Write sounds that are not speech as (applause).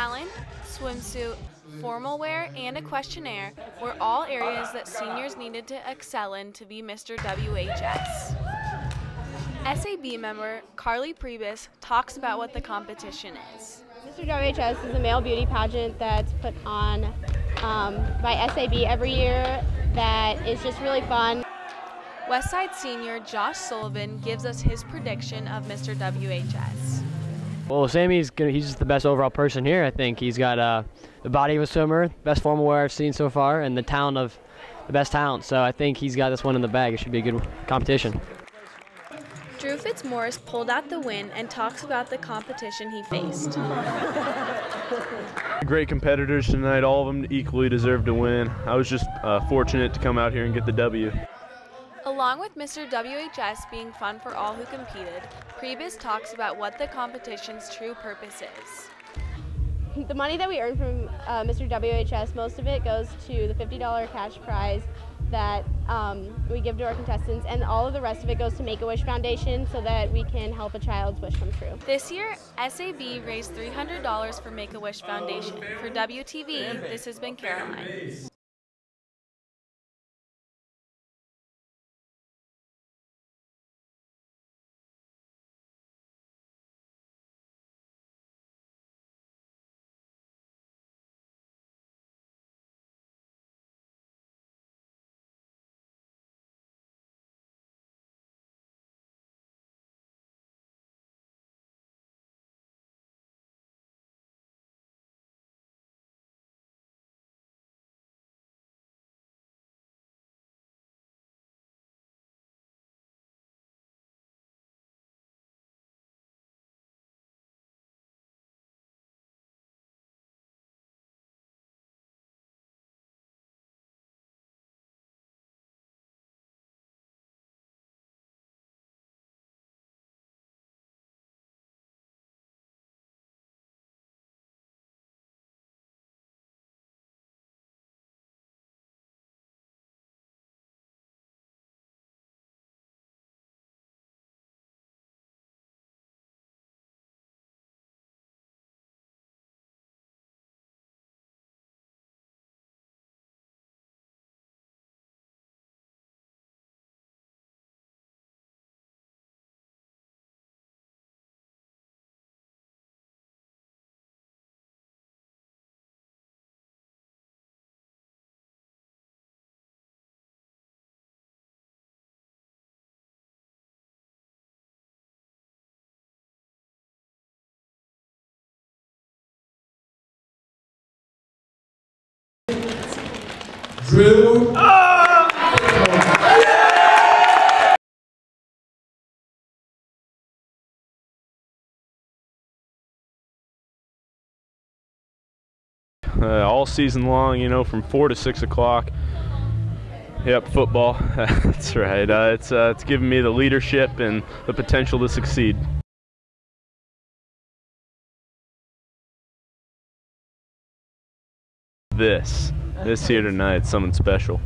Talent, swimsuit, formal wear, and a questionnaire were all areas that seniors needed to excel in to be Mr. WHS. SAB member Carly Priebus talks about what the competition is. Mr. WHS is a male beauty pageant that's put on um, by SAB every year that is just really fun. Westside senior Josh Sullivan gives us his prediction of Mr. WHS. Well, Sammy's gonna, he's just the best overall person here. I think he's got uh, the body of a swimmer, best formal wear I've seen so far, and the talent of the best talent. So I think he's got this one in the bag. It should be a good competition. Drew Fitzmaurice pulled out the win and talks about the competition he faced. (laughs) Great competitors tonight. All of them equally deserved to win. I was just uh, fortunate to come out here and get the W. Along with Mr. WHS being fun for all who competed, Priebus talks about what the competition's true purpose is. The money that we earn from uh, Mr. WHS, most of it goes to the $50 cash prize that um, we give to our contestants, and all of the rest of it goes to Make-A-Wish Foundation so that we can help a child's wish come true. This year, SAB raised $300 for Make-A-Wish Foundation. For WTV, this has been Caroline. Drew. Uh, all season long, you know, from four to six o'clock. Yep, football. (laughs) That's right. Uh, it's uh, it's given me the leadership and the potential to succeed. This, this here tonight, something special.